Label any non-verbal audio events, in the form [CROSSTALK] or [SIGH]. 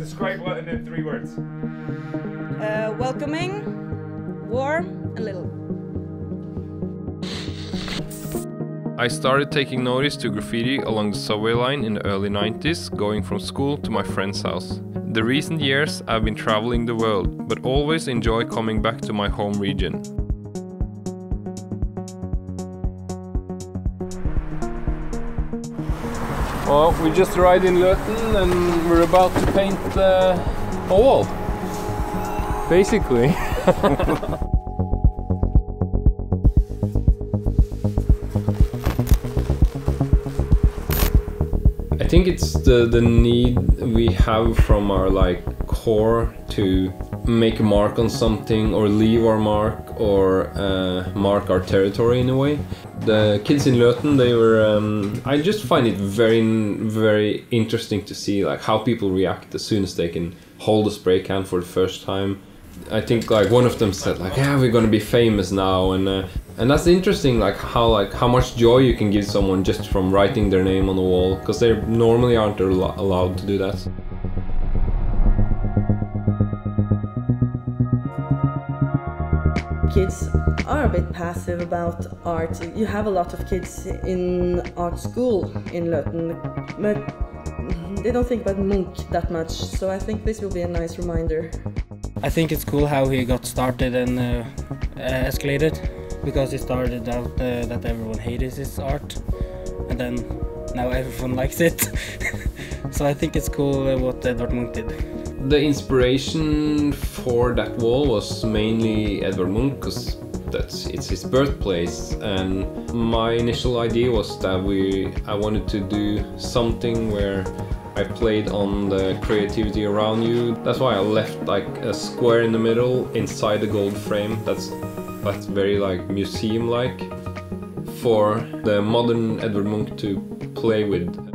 Describe Løten in three words. Uh, welcoming, warm, and little. I started taking notice to graffiti along the subway line in the early 90s, going from school to my friend's house. The recent years I've been traveling the world, but always enjoy coming back to my home region. Well, we just arrived in Løten and we're about to paint a wall. Basically. [LAUGHS] think it's the, the need we have from our like core to make a mark on something or leave our mark or uh, mark our territory in a way. The kids in Løten, they were. Um, I just find it very, very interesting to see like how people react as soon as they can hold a spray can for the first time. I think like one of them said like, "Yeah, we're gonna be famous now," and uh, and that's interesting like how like how much joy you can give someone just from writing their name on the wall because they normally aren't al- allowed to do that. Kids are a bit passive about art. You have a lot of kids in art school in Løten, but they don't think about Munch that much. So I think this will be a nice reminder. I think it's cool how he got started and uh, uh, escalated because he started out uh, that everyone hated his art and then now everyone [LAUGHS] likes it. [LAUGHS] so I think it's cool uh, what Edvard Munch did. The inspiration for that wall was mainly Edvard Munch because that's it's his birthplace and my initial idea was that we I wanted to do something where I played on the creativity around you. That's why I left like a square in the middle inside the gold frame. That's that's very like museum like for the modern Edvard Munch to play with.